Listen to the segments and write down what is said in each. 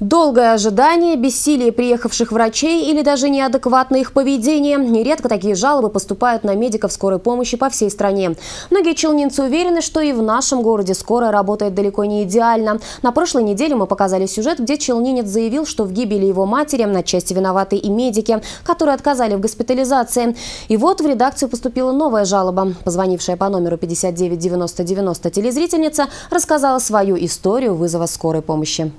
Долгое ожидание, бессилие приехавших врачей или даже неадекватное их поведение. Нередко такие жалобы поступают на медиков скорой помощи по всей стране. Многие челнинцы уверены, что и в нашем городе скорая работает далеко не идеально. На прошлой неделе мы показали сюжет, где челнинец заявил, что в гибели его матери на части виноваты и медики, которые отказали в госпитализации. И вот в редакцию поступила новая жалоба. Позвонившая по номеру 59 90 90 телезрительница рассказала свою историю вызова скорой помощи.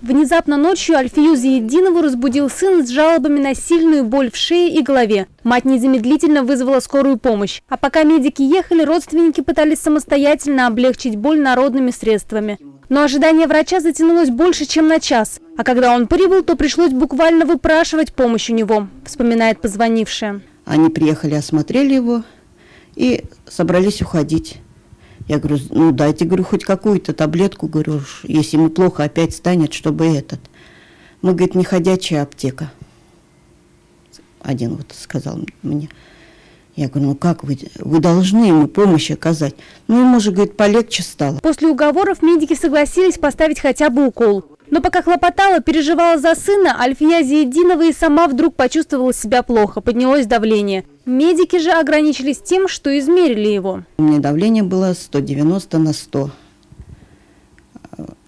Внезапно ночью Альфию Заединову разбудил сын с жалобами на сильную боль в шее и голове. Мать незамедлительно вызвала скорую помощь. А пока медики ехали, родственники пытались самостоятельно облегчить боль народными средствами. Но ожидание врача затянулось больше, чем на час. А когда он прибыл, то пришлось буквально выпрашивать помощь у него, вспоминает позвонившая. Они приехали, осмотрели его и собрались уходить. Я говорю, ну дайте, говорю, хоть какую-то таблетку, говорю, если ему плохо опять станет, чтобы этот. Мы, говорит, не ходячая аптека. Один вот сказал мне. Я говорю, ну как вы, вы должны ему помощь оказать. Ну ему же, говорит, полегче стало. После уговоров медики согласились поставить хотя бы укол. Но пока хлопотала, переживала за сына, Альфия Зиединова и сама вдруг почувствовала себя плохо, поднялось давление. Медики же ограничились тем, что измерили его. У меня давление было 190 на 100.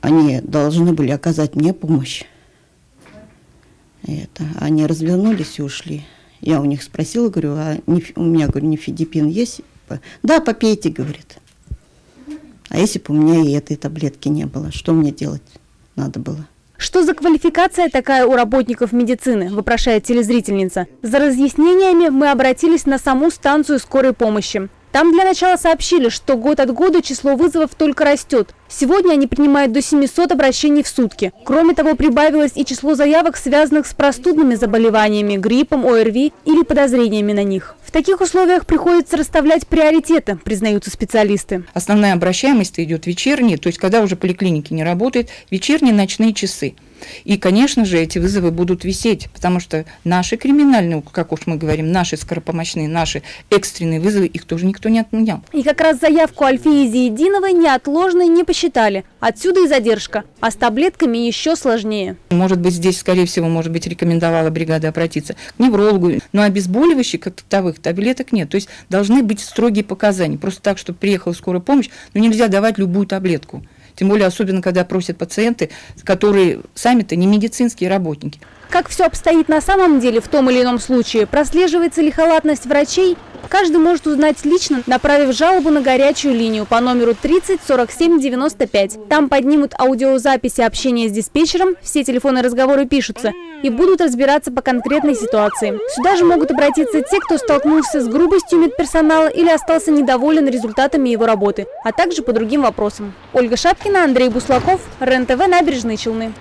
Они должны были оказать мне помощь. Это, они развернулись и ушли. Я у них спросила, говорю, а не, у меня, говорю, нефидипин есть? Да, попейте, говорит. А если бы у меня и этой таблетки не было, что мне делать? Надо было. Что за квалификация такая у работников медицины, вопрошает телезрительница. За разъяснениями мы обратились на саму станцию скорой помощи. Там для начала сообщили, что год от года число вызовов только растет. Сегодня они принимают до 700 обращений в сутки. Кроме того, прибавилось и число заявок, связанных с простудными заболеваниями, гриппом, ОРВИ или подозрениями на них. В таких условиях приходится расставлять приоритеты, признаются специалисты. Основная обращаемость идет вечерние, то есть когда уже поликлиники не работают, вечерние ночные часы. И, конечно же, эти вызовы будут висеть, потому что наши криминальные, как уж мы говорим, наши скоропомощные, наши экстренные вызовы, их тоже никто не отменял. И как раз заявку Альфии Зиединовой неотложной не посчитали. Отсюда и задержка. А с таблетками еще сложнее. Может быть, здесь, скорее всего, может быть, рекомендовала бригада обратиться к неврологу. Но обезболивающих как таковых таблеток нет. То есть должны быть строгие показания. Просто так, чтобы приехала скорая помощь, но нельзя давать любую таблетку. Тем более, особенно, когда просят пациенты, которые сами-то не медицинские работники. Как все обстоит на самом деле в том или ином случае, прослеживается ли халатность врачей, каждый может узнать лично, направив жалобу на горячую линию по номеру 30 47 95. Там поднимут аудиозаписи общения с диспетчером, все телефонные разговоры пишутся и будут разбираться по конкретной ситуации. Сюда же могут обратиться те, кто столкнулся с грубостью медперсонала или остался недоволен результатами его работы, а также по другим вопросам. Ольга Шапкина, Андрей Буслаков, РЕН-ТВ, Набережные Челны.